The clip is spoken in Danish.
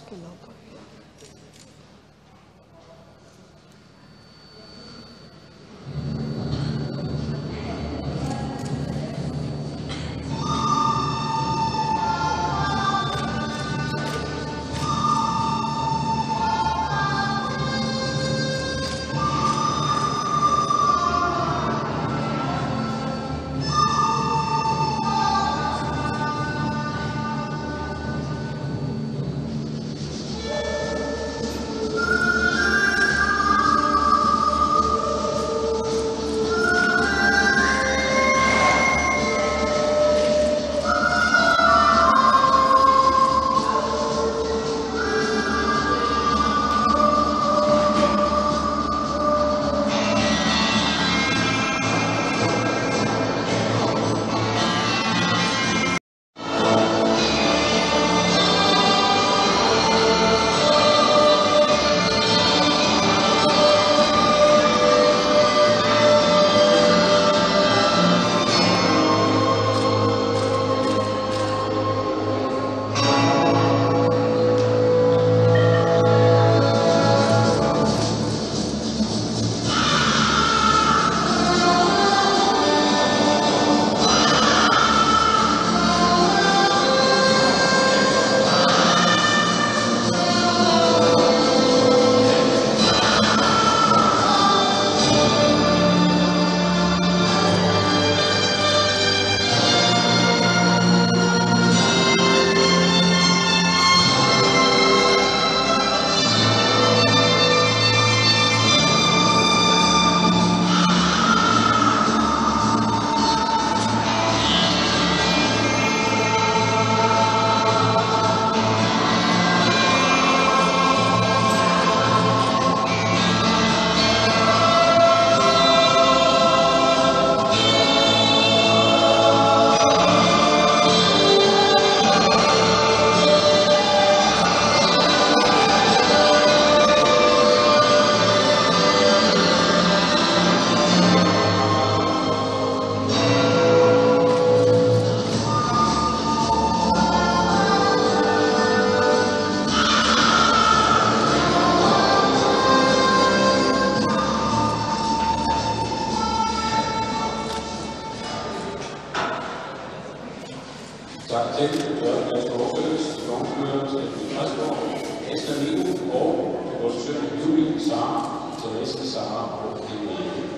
es que loco. Tak til Jørgen Kasper Aarhus, til kongefører Præsgaard, Esther Nico og vores søn Julie, Sara, Therese, Sara og Emil.